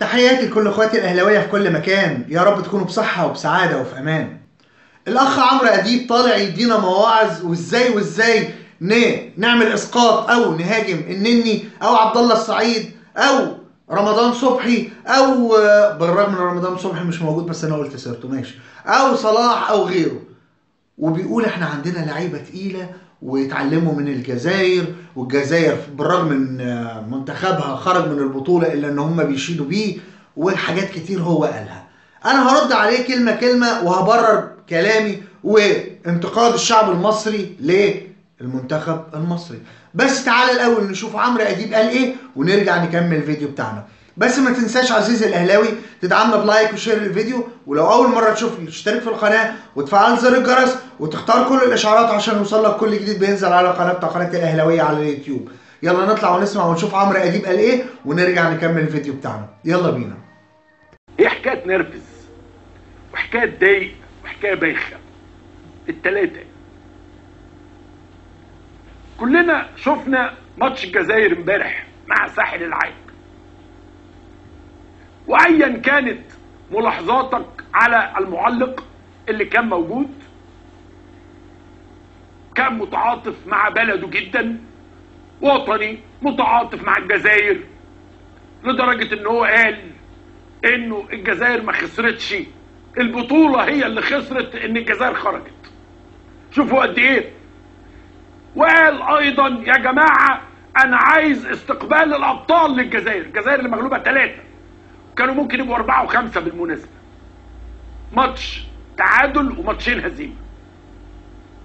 تحياتي لكل اخواتي الاهلاوية في كل مكان. يا رب تكونوا بصحة وبسعادة وفي أمان. الأخ عمرو أديب طالع يدينا مواعظ وإزاي وإزاي نعمل إسقاط أو نهاجم النني أو عبد الله السعيد أو رمضان صبحي أو بالرغم إن رمضان صبحي مش موجود بس أنا قلت سيرته ماشي. أو صلاح أو غيره. وبيقول إحنا عندنا لعيبة تقيلة ويتعلموا من الجزائر والجزائر بالرغم آه، منتخبها خرج من البطولة إلا إن هم بيشيدوا بيه وحاجات كتير هو قالها. أنا هرد عليه كلمة كلمة وهبرر كلامي وانتقاد الشعب المصري للمنتخب المصري. بس تعالى الأول نشوف عمرو أديب قال إيه ونرجع نكمل الفيديو بتاعنا. بس ما تنساش عزيزي الاهلاوي تدعمنا ب like و share للفيديو ولو أول مرة تشوفني تشترك في القناة وتفعل زر الجرس وتختار كل الإشعارات عشان يوصلك كل جديد بينزل على قناه قناه الأهلاوية على اليوتيوب. يلا نطلع ونسمع ونشوف عمرو أديب قال إيه ونرجع نكمل الفيديو بتاعنا. يلا بينا. هي حكاية نرفز؟ وحكاية ضايق؟ وحكاية بايخة؟ التلاتة. كلنا شفنا ماتش الجزائر امبارح مع ساحل العاج وايا كانت ملاحظاتك على المعلق اللي كان موجود كان متعاطف مع بلده جدا وطني متعاطف مع الجزائر لدرجة إن هو قال إنه الجزائر ما خسرتش البطولة هي اللي خسرت إن الجزائر خرجت. شوفوا قد إيه. وقال أيضا يا جماعة أنا عايز استقبال الأبطال للجزائر الجزائر اللي مغلوبة ثلاثة كانوا ممكن يبقوا أربعة وخمسة بالمناسبة. ماتش تعادل وماتشين هزيمة.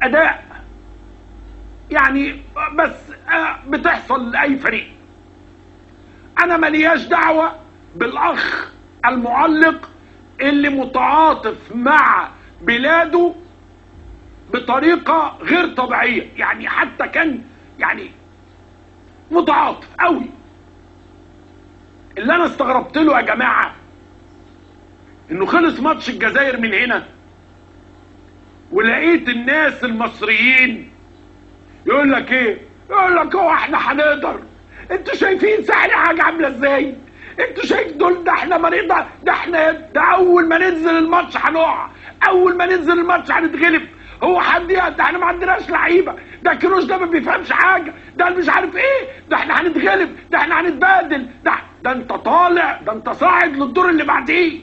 أداء. يعني بس آه، بتحصل لأي فريق. أنا ملياش دعوة بالأخ المعلق اللي متعاطف مع بلاده بطريقة غير طبيعية. يعني حتى كان يعني متعاطف قوي اللي أنا استغربت له يا جماعة إنه خلص ماتش الجزائر من هنا ولقيت الناس المصريين يقول لك إيه؟ يقول لك هو إحنا هنقدر. أنتوا شايفين ساحل حاجة عاملة إزاي؟ أنتوا شايف دول ده إحنا ما نقدر؟ ده إحنا ده أول ما ننزل الماتش هنقع. أول ما ننزل الماتش هنتغلب. هو حد ده إحنا ما عندناش لعيبة. ده كروش ده ما بيفهمش حاجة. ده مش عارف إيه. ده إحنا هنتغلب. ده إحنا هنتبادل ده ده انت طالع ده انت صاعد للدور اللي بعديه.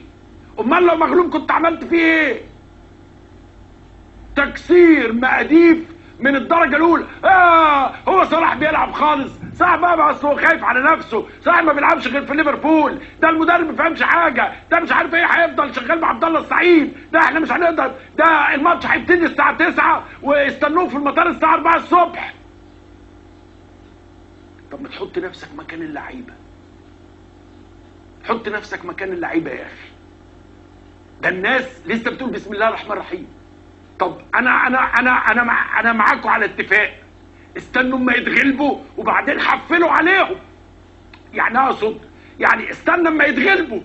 امال لو مغلوب كنت عملت فيه إيه؟ تكسير مقاديف من الدرجة الأولى. آه هو صلاح بيلعب خالص. صح بقى بس هو خايف على نفسه. صح ما بيلعبش غير في ليفربول. ده المدرب ما فهمش حاجة. ده مش عارف إيه هيفضل شغال مع عبد الله السعيد. ده إحنا مش هنقدر. ده الماتش هيبتدي الساعة 9 واستنوه في المطار الساعة 4 الصبح. طب ما تحط نفسك مكان اللعيبة. حط نفسك مكان اللعيبة يا أخي. ده الناس لسه بتقول بسم الله الرحمن الرحيم. طب أنا أنا أنا أنا مع أنا معاكم على اتفاق. استنوا أما يتغلبوا وبعدين حفلوا عليهم. يعني أقصد يعني استنى أما يتغلبوا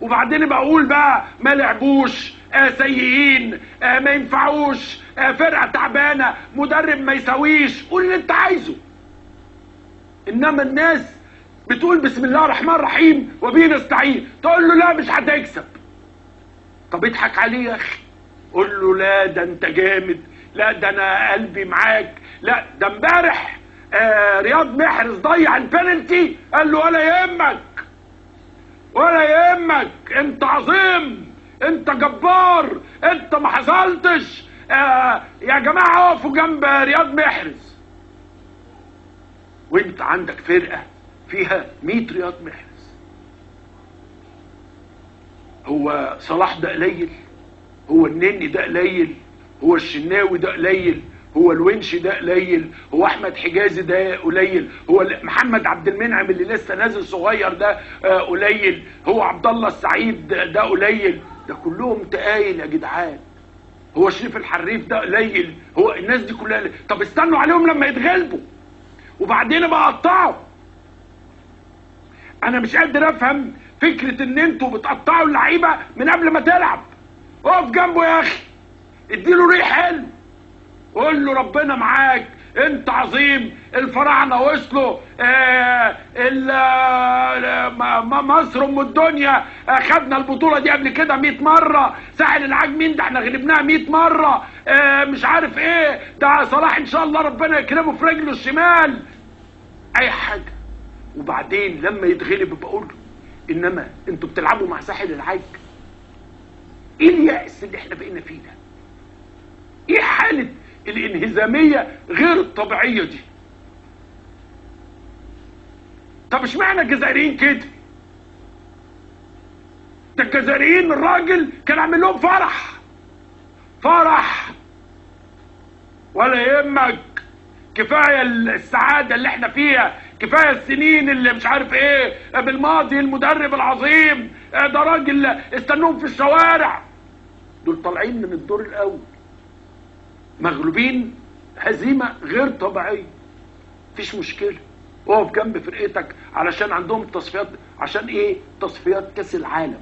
وبعدين أبقى أقول بقى ما لعبوش آه سيئين آه ما ينفعوش آه فرقة تعبانة مدرب ما يساويش قول اللي أنت عايزه. إنما الناس بتقول بسم الله الرحمن الرحيم وبه نستعين. تقول له لا مش هتكسب طب اضحك عليه يا أخي. قول له لا ده انت جامد. لا ده أنا قلبي معاك. لا ده امبارح آه رياض محرز ضيع البنالتي. قال له ولا يهمك. ولا يهمك. انت عظيم. انت جبار. انت ما حصلتش. آه يا جماعة اقفوا جنب رياض محرز. وانت عندك فرقة فيها 100 رياض محرز هو صلاح ده قليل هو النني ده قليل هو الشناوي ده قليل هو الونش ده قليل هو أحمد حجازي ده قليل هو محمد عبد المنعم اللي لسه نازل صغير ده آه، قليل هو عبد الله السعيد ده قليل. ده كلهم تقايل يا جدعان. هو شريف الحريف ده قليل هو الناس دي كلها. طب استنوا عليهم لما يتغلبوا وبعدين بقى قطعوا. أنا مش قادر أفهم فكرة إن أنتوا بتقطعوا اللعيبة من قبل ما تلعب. اقف جنبه يا أخي. إديله ريح حلو. قول له ربنا معاك. أنت عظيم. الفراعنة وصلوا. آه آه، مصر أم الدنيا. آه، خدنا البطولة دي قبل كده 100 مرة. ساحل العاج مين ده؟ إحنا غلبناها 100 مرة. آه مش عارف إيه. ده صلاح إن شاء الله ربنا يكرمه في رجله الشمال. أي حاجة. وبعدين لما يتغلب بقول له إنما أنتوا بتلعبوا مع ساحل العاج. إيه اليأس اللي إحنا بقينا فيه ده؟ إيه حالة الإنهزامية غير الطبيعية دي؟ طب إشمعنى الجزائريين كده؟ ده الجزائريين الراجل كان عامل لهم فرح. فرح. ولا يهمك. كفاية السعادة اللي إحنا فيها كفاية السنين اللي مش عارف إيه بالماضي المدرب العظيم ده راجل استنوهم في الشوارع. دول طالعين من الدور الأول. مغلوبين هزيمة غير طبيعية. مفيش مشكلة. اقف جنب فرقتك علشان عندهم التصفيات عشان إيه؟ تصفيات كأس العالم.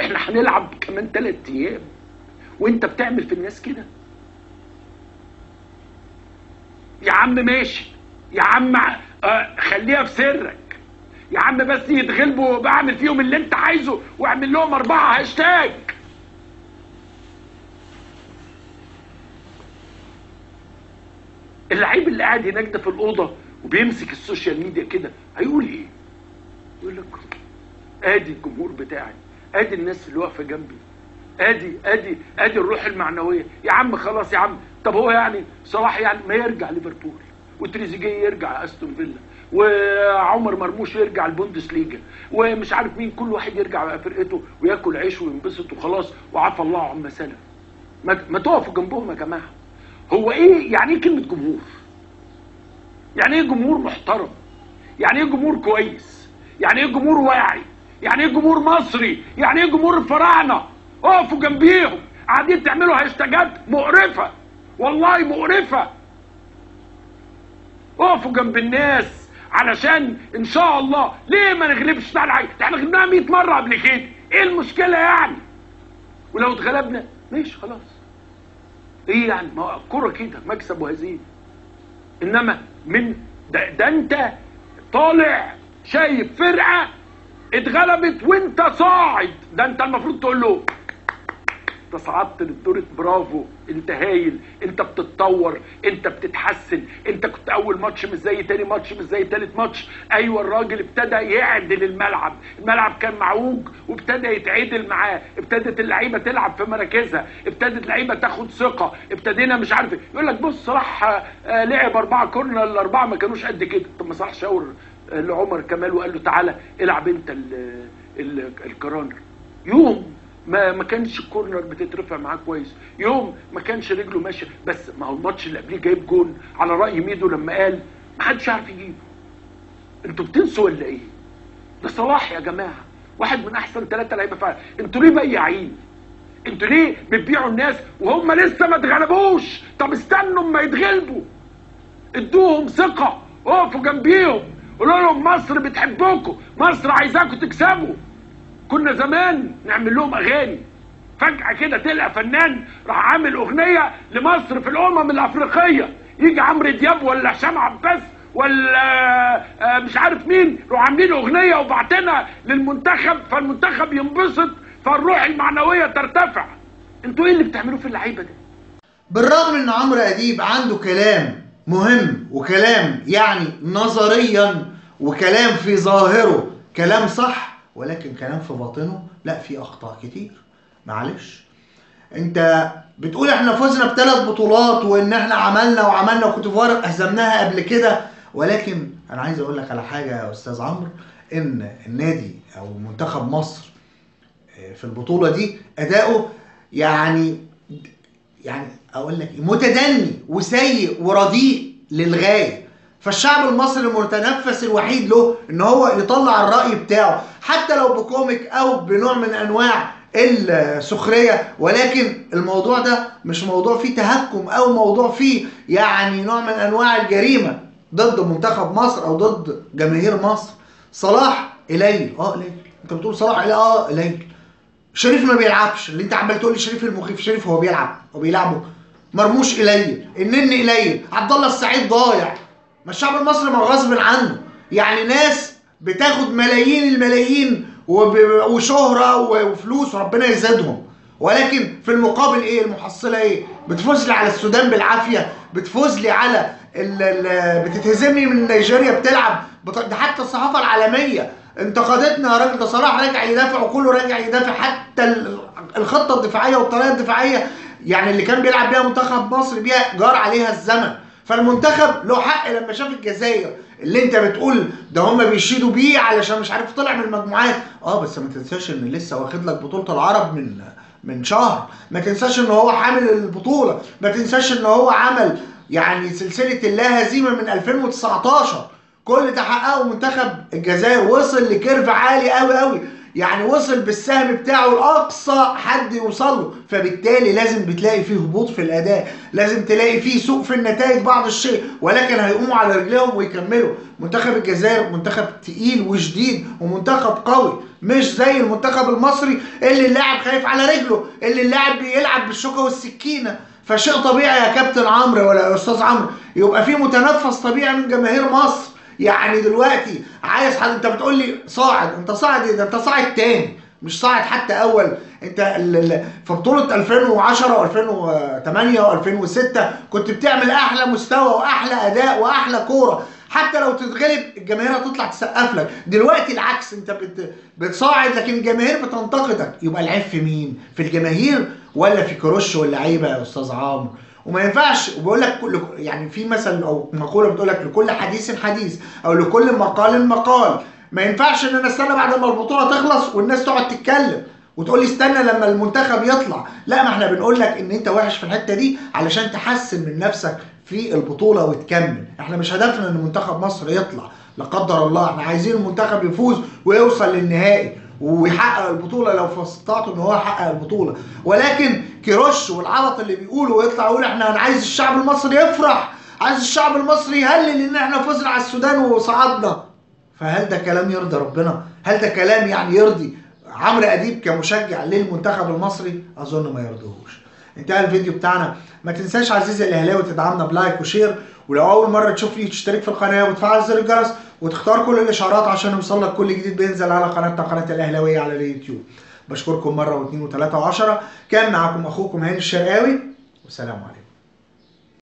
إحنا هنلعب كمان ثلاث أيام. وانت بتعمل في الناس كده. يا عم ماشي. يا عم آه خليها في سرك. يا عم بس يتغلبوا بعمل فيهم اللي انت عايزه واعمل لهم أربعة هاشتاج. اللعيب اللي قاعد هناك ده في الأوضة وبيمسك ال social media كده هيقول إيه؟ يقول لك آدي الجمهور بتاعي آدي الناس اللي واقفة جنبي آدي آدي آدي الروح المعنوية. يا عم خلاص يا عم. طب هو يعني صلاح يعني ما يرجع ليفربول. وتريزيجيه يرجع أستون فيلا وعمر مرموش يرجع البوندسليجا ومش عارف مين كل واحد يرجع فرقته وياكل عيش وينبسط وخلاص وعفى الله عما سلف. ما تقفوا جنبهم يا جماعة. هو إيه؟ يعني إيه كلمة جمهور؟ يعني إيه جمهور محترم؟ يعني إيه جمهور كويس؟ يعني إيه جمهور واعي؟ يعني إيه جمهور مصري؟ يعني إيه جمهور الفراعنة؟ اقفوا جنبيهم. قاعدين تعملوا هاشتاجات مقرفة. والله مقرفة. اقفوا جنب الناس علشان إن شاء الله ليه ما نغلبش تعالى حاجة إحنا غلبناها 100 مرة قبل كده. إيه المشكلة يعني؟ ولو اتغلبنا ماشي خلاص. إيه يعني؟ ما الكوره كده مكسب وهزيمة. إنما من ده, ده أنت طالع شايف فرقة اتغلبت وأنت صاعد. ده أنت المفروض تقول له أنت صعدت للدور برافو. انت هايل انت بتتطور انت بتتحسن. انت كنت أول ماتش مش زي تاني ماتش مش زي تالت ماتش. أيوه الراجل ابتدى يعدل الملعب. الملعب كان معوج وابتدى يتعدل معاه. ابتدت اللعيبة تلعب في مراكزها. ابتدت اللعيبة تاخد ثقة. ابتدينا مش عارف إيه. يقول لك بص صلاح آه، لعب أربعة corner الأربعة ما كانوش قد كده. طب ما صلاح شاور آه، لعمر كمال وقال له تعالى العب انت ال- ال- الكرانر. يوم ما ما كانش ال corner بتترفع معاه كويس. يوم ما كانش رجله ماشية بس ما هو الماتش اللي قبليه جايب جون على رأي ميدو لما قال ما حدش عارف يجيبه. أنتوا بتنسوا ولا إيه؟ ده صلاح يا جماعة. واحد من أحسن ثلاثة لعيبة فعلا أنتوا ليه بياعين أنتوا ليه بتبيعوا الناس وهم لسه ما اتغلبوش؟ طب استنوا اما يتغلبوا. ادوهم ثقة اقفوا جنبيهم. قولوا لهم مصر بتحبكم. مصر عايزاكم تكسبوا. كنا زمان نعمل لهم أغاني. فجأة كده تلقى فنان راح عامل أغنية لمصر في الأمم الأفريقية. يجي عمرو دياب ولا هشام عباس ولا آه، مش عارف مين يروحوا عاملين أغنية وبعتنا للمنتخب فالمنتخب ينبسط فالروح المعنوية ترتفع. أنتوا إيه اللي بتعملوه في اللعيبة ده بالرغم إن عمرو أديب عنده كلام مهم وكلام يعني نظريا وكلام في ظاهره كلام صح ولكن كلام في باطنه لا في أخطاء كتير. معلش. أنت بتقول إحنا فزنا بثلاث بطولات وإن إحنا عملنا وعملنا وكنت فار هزمناها قبل كده. ولكن أنا عايز أقول لك على حاجة يا أستاذ عمرو إن النادي أو منتخب مصر في البطولة دي أداؤه يعني يعني أقول لك إيه، متدني وسيء ورديء للغاية. فالشعب المصري المتنفس الوحيد له إن هو يطلع الرأي بتاعه. حتى لو بكوميك أو بنوع من أنواع السخرية ولكن الموضوع ده مش موضوع فيه تهكم أو موضوع فيه يعني نوع من أنواع الجريمة ضد منتخب مصر أو ضد جماهير مصر. صلاح قليل آه قليل أنت بتقول صلاح قليل آه قليل شريف ما بيلعبش. اللي أنت عمال تقول لي شريف المخيف شريف هو بيلعب هو بيلعبه. مرموش قليل النني قليل عبد الله السعيد ضايع. ما الشعب المصري ما هو غصب عنه. يعني ناس بتاخد ملايين الملايين وشهرة وفلوس وربنا يزيدهم. ولكن في المقابل إيه؟ المحصلة إيه؟ بتفوز لي على السودان بالعافية بتفوز لي على بتتهزمني من نيجيريا بتلعب. بت- ده حتى الصحافة العالمية انتقدتنا يا راجل ده صلاح راجع يدافع وكله راجع يدافع حتى ال- الخطة الدفاعية والطريقة الدفاعية يعني اللي كان بيلعب بيها منتخب مصر بيها جار عليها الزمن. فالمنتخب له حق لما شاف الجزائر اللي انت بتقول ده هم بيشيدوا بيه علشان مش عارف طلع من المجموعات. آه بس ما تنساش إن لسه واخد لك بطولة العرب من من شهر. ما تنساش إن هو حامل البطولة. ما تنساش إن هو عمل يعني سلسلة اللا هزيمة من 2019 كل ده حققه منتخب الجزائر. وصل لكيرف عالي قوي قوي يعني وصل بالسهم بتاعه لأقصى حد يوصل له. فبالتالي لازم بتلاقي فيه هبوط في الأداء. لازم تلاقي فيه سوء في النتائج بعض الشيء. ولكن هيقوموا على رجليهم ويكملوا. منتخب الجزائر منتخب تقيل وشديد ومنتخب قوي. مش زي المنتخب المصري اللي اللاعب خايف على رجله اللي اللاعب بيلعب بالشوكة والسكينة. فشيء طبيعي يا كابتن عمرو ولا يا أستاذ عمرو. يبقى في متنفس طبيعي من جماهير مصر. يعني دلوقتي عايز حد انت بتقول لي صاعد. انت صاعد إيه؟ ده انت صاعد تاني مش صاعد حتى اول. انت في بطولة 2010 و2008 و2006 كنت بتعمل أحلى مستوى وأحلى أداء وأحلى كورة. حتى لو تتغلب الجماهير هتطلع تسقف لك. دلوقتي العكس انت بت بتصاعد لكن الجماهير بتنتقدك. يبقى العيب في مين؟ في الجماهير ولا في كروش واللعيبة يا أستاذ عمرو؟ وما ينفعش. وبقول لك يعني في مثل أو مقولة بتقول لك لكل حديث حديث أو لكل مقال مقال. ما ينفعش إن أنا أستنى بعد ما البطولة تخلص والناس تقعد تتكلم وتقول لي استنى لما المنتخب يطلع. لا ما إحنا بنقول لك إن أنت وحش في الحتة دي علشان تحسن من نفسك في البطولة وتكمل. إحنا مش هدفنا إن منتخب مصر يطلع. لا قدر الله إحنا عايزين المنتخب يفوز ويوصل للنهائي. ويحقق البطولة لو استطاعته إن هو يحقق البطولة. ولكن كيروش والعبط اللي بيقوله ويطلع يقول إحنا أنا عايز الشعب المصري يفرح عايز الشعب المصري يهلل إن إحنا فزنا على السودان وصعدنا. فهل ده كلام يرضي ربنا؟ هل ده كلام يعني يرضي عمرو أديب كمشجع للمنتخب المصري؟ أظن ما يرضيهوش. انتهى الفيديو بتاعنا. ما تنساش عزيزي الأهلاوي تدعمنا ب like و share ولو أول مرة تشوفني تشترك في القناة وتفعل زر الجرس وتختار كل الاشعارات عشان يوصلك كل جديد بينزل على قناتنا قناة الأهلاوية على اليوتيوب. بشكركم مرة واثنين وثلاثة وعشرة. كان معكم أخوكم هاني الشرقاوي. والسلام عليكم.